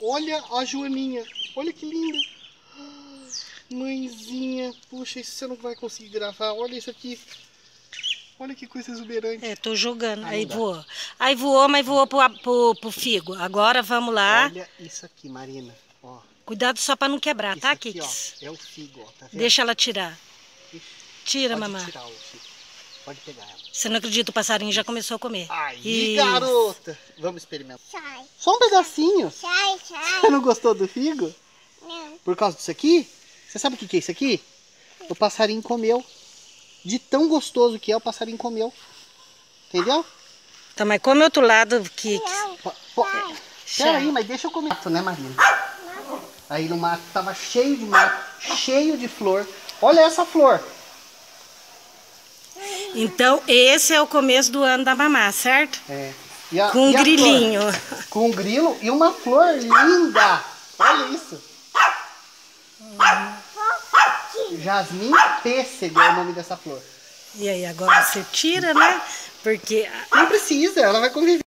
Olha a Joaninha. Olha que linda. Mãezinha. Puxa, isso você não vai conseguir gravar. Olha isso aqui. Olha que coisa exuberante. É, tô jogando. Aí dá. voou. Aí voou, mas voou pro, pro, pro figo. Agora vamos lá. Olha isso aqui, Marina. Ó, Cuidado só pra não quebrar, isso tá, aqui, Kix? ó, é o figo, ó. Tá vendo? Deixa ela tirar. Tira, Pode mamãe. tirar o figo. Pode pegar ela. Você não acredita, o passarinho já começou a comer. Aí, Isso. garota. Vamos experimentar. Sai, Só um pedacinho. sai, sai. Você não gostou do figo? Não. Por causa disso aqui? Você sabe o que que é isso aqui? O passarinho comeu. De tão gostoso que é, o passarinho comeu. Entendeu? Tá, mas come outro lado, Chá. Peraí, mas deixa eu comer. Mato, né, Marina? Aí no mato tava cheio de mato, cheio de flor. Olha essa flor. Então, esse é o começo do ano da mamá, certo? É. A- Com um grilinho. Com um grilo e uma flor linda. Olha isso. Jasmim pêssego é o nome dessa flor. E aí, agora você tira, né? Porque Não precisa, ela vai conviver.